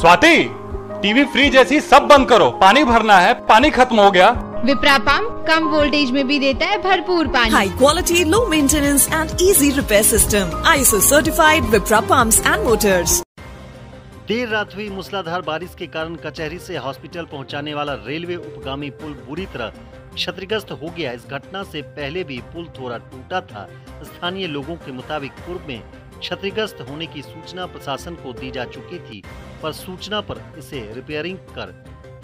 Swati TV fridge ऐसी सब बंद करो। पानी भरना है पानी खत्म हो गया। विप्रा पंप कम वोल्टेज में भी देता है भरपूर पानी। High quality, low maintenance and easy repair system. ISO certified Vipra pumps and motors. देर रात हुई मूसलाधार बारिश के कारण कचहरी से हॉस्पिटल पहुँचाने वाला रेलवे उपगामी पुल बुरी तरह क्षतिग्रस्त हो गया। इस घटना से पहले भी पुल थोड़ा टूटा था। स्थानीय लोगों के मुताबिक पूर्व में क्षतिग्रस्त होने की सूचना प्रशासन को दी जा चुकी थी, पर सूचना पर इसे रिपेयरिंग कर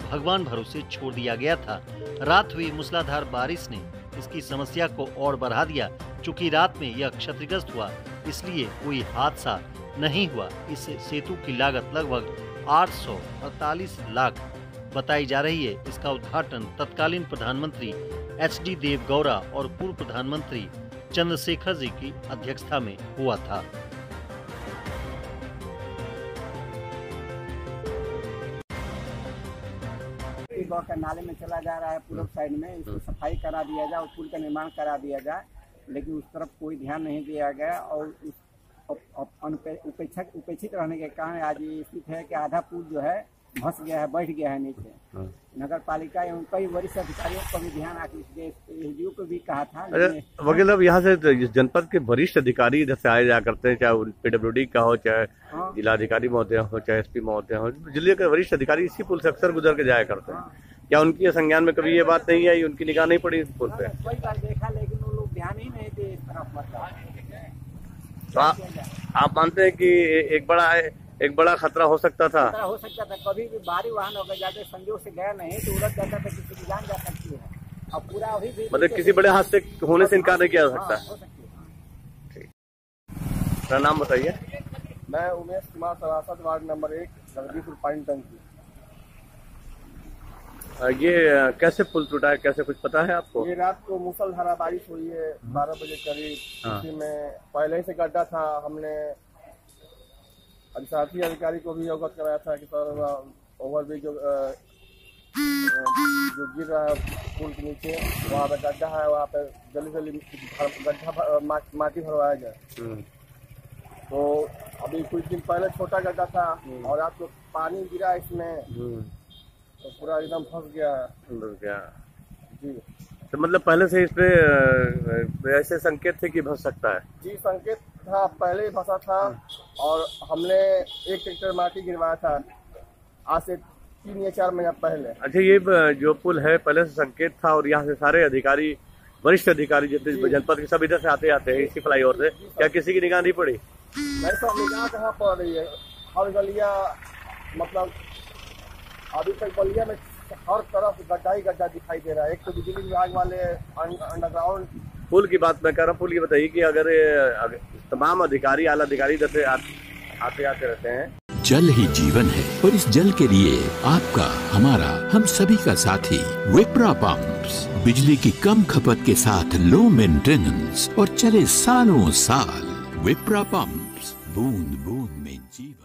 भगवान भरोसे छोड़ दिया गया था। रात हुई मूसलाधार बारिश ने इसकी समस्या को और बढ़ा दिया, चूँकि रात में यह क्षतिग्रस्त हुआ, इसलिए कोई हादसा नहीं हुआ। इस सेतु की लागत लगभग 848 लाख बताई जा रही है। इसका उद्घाटन तत्कालीन प्रधानमंत्री एच डी देव गौड़ा और पूर्व प्रधानमंत्री चंद्रशेखर जी की अध्यक्षता में हुआ था। गाँव का नाले में चला जा रहा है पूर्व साइड में इसको सफ़ाई करा दिया जाए और पुल का निर्माण करा दिया जाए लेकिन उस तरफ़ कोई ध्यान नहीं दिया गया और उस उपेक्षक उपेक्षित रहने के कारण आज ये स्थित है कि आधा पुल जो है धंस गया है बैठ गया है नीचे। नगर पालिका एवं कई वरिष्ठ अधिकारियों को भी ध्यान एसडीओ को भी कहा था अच्छा वकील अब यहाँ से इस जनपद के वरिष्ठ अधिकारी इधर से आए जा करते हैं चाहे पीडब्ल्यूडी का हो चाहे हाँ। जिलाधिकारी महोदय हो चाहे एसपी महोदय हो ज़िले के वरिष्ठ अधिकारी इसी पुल से अक्सर गुजर के जाया करते हैं। क्या उनकी संज्ञान में कभी ये बात नहीं आई उनकी निगाह नहीं पड़ी इस पुल पे? कई बार देखा लेकिन वो लोग ध्यान ही नहीं दिए इस तरफ़ तो आप मानते हैं कि एक बड़ा एक बड़ा खतरा हो सकता था। खतरा हो सकता था। कभी भी भारी वाहन होकर जाके संजोग से गया नहीं तो उड़द जाता था किसी की जान जा सकती है। और पूरा अभी भी मतलब किसी बड़े हादसे होने से इनकार नहीं किया जा हाँ, सकता हो है। मेरा नाम बताइए। मैं उमेश कुमार सरासत वार्ड नंबर एक जगदीपुर पानी टंकी। ये कैसे पुल टूटा है? कैसे कुछ पता है आपको? ये रात को मूसलधारा बारिश हुई है बारह बजे करीब। हाँ। इसी में पहले ही से गड्ढा था हमने अधिशासी अधिकारी को भी अवगत कराया था कि सर ओवरब्रिज जो जो गिर रहा है पुल के नीचे वहाँ पे गड्ढा है वहाँ पे जल्दी जल्दी गड्ढा माटी भरवाया जाए। हम्म, तो अभी कुछ दिन पहले छोटा गड्ढा था और रात को पानी गिरा इसमें। हम्म, तो पूरा एकदम फंस गया है। गया। जी। तो मतलब पहले से इस पे ऐसे संकेत थे कि भस सकता है? जी संकेत था पहले ही फंसा था और हमने एक ट्रैक्टर माटी गिरवाया था आज से तीन या चार महीना पहले। अच्छा ये जो पुल है पहले से संकेत था और यहाँ से सारे अधिकारी वरिष्ठ अधिकारी जितने जनपद के सब इधर से आते आते हैं इसी फ्लाईओवर से। क्या किसी की निगाह नहीं पड़ी? नहीं सर निगाह कहाँ पड़ रही है? हर गलिया मतलब अभी तक गलिया में हर तरफ़ गड्ढा ही गड्ढा दिखाई दे रहा है। एक तो बिजली विभाग वाले अंडरग्राउंड पुल की बात मैं कर रहा हूँ पुल की बताइए कि अगर, अगर तमाम अधिकारी आला अधिकारी इधर से आ- आते आते रहते हैं। जल ही जीवन है और इस जल के लिए आपका हमारा हम सभी का साथी विप्रा पंप्स। बिजली की कम खपत के साथ लो मेंटेनेंस और चले सालों साल विप्रा पंप्स। बूंद बूंद में जीवन।